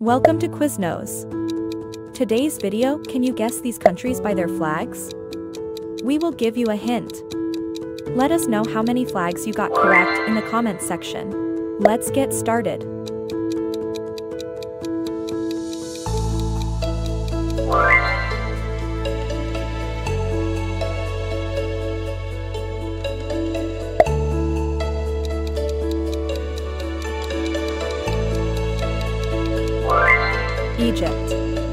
Welcome to Quizknows. Today's video, can you guess these countries by their flags? We will give you a hint. Let us know how many flags you got correct in the comments section. Let's get started. Egypt.